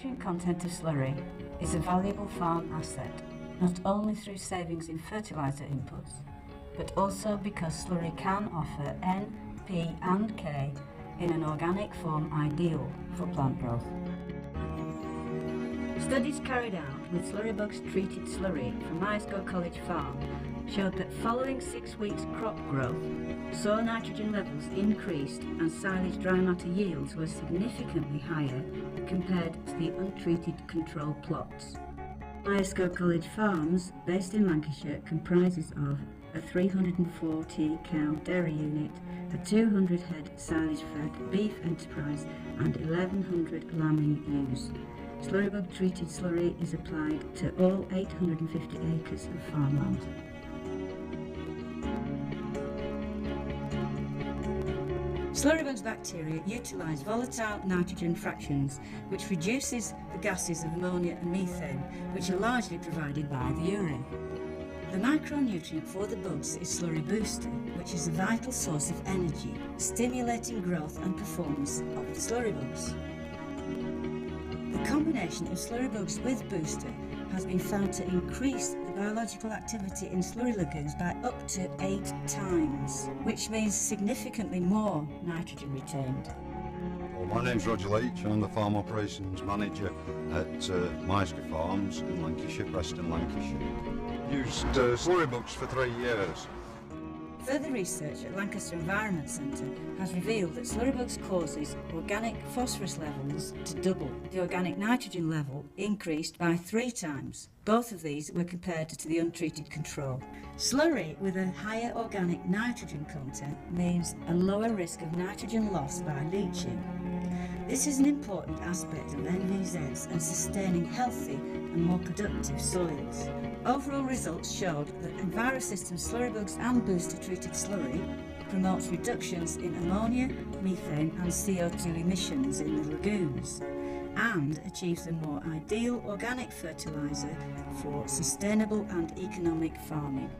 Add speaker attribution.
Speaker 1: nutrient content of slurry is a valuable farm asset, not only through savings in fertiliser inputs, but also because slurry can offer N, P and K in an organic form ideal for plant growth. Studies carried out with slurry Slurrybugs treated slurry from Myerscough College Farm showed that following six weeks crop growth, soil nitrogen levels increased and silage dry matter yields were significantly higher compared to the untreated control plots. Myerscough College Farms, based in Lancashire, comprises of a 340 cow dairy unit, a 200 head silage fed beef enterprise, and 1100 lambing ewes. Slurrybug treated slurry is applied to all 850 acres of farmland. Slurrybug's bacteria utilise volatile nitrogen fractions, which reduces the gases of ammonia and methane, which are largely provided by the urine. The micronutrient for the bugs is Slurry Booster, which is a vital source of energy, stimulating growth and performance of the slurry bugs. The combination of slurry bugs with Booster has been found to increase the biological activity in slurry lagoons by up to eight times, which means significantly more nitrogen retained.
Speaker 2: Well, my name's Roger Leach. I'm the Farm Operations Manager at uh, Myerscough Farms in Lancashire, Preston, Lancashire. Used uh, slurry bugs for three years.
Speaker 1: Further research at Lancaster Environment Centre has revealed that slurrybugs causes organic phosphorus levels to double. The organic nitrogen level increased by three times. Both of these were compared to the untreated control. Slurry with a higher organic nitrogen content means a lower risk of nitrogen loss by leaching. This is an important aspect of NVZs and sustaining healthy and more productive soils. Overall results showed that EnviroSystem slurrybugs and booster treated slurry promotes reductions in ammonia, methane and CO2 emissions in the lagoons and achieves a more ideal organic fertiliser for sustainable and economic farming.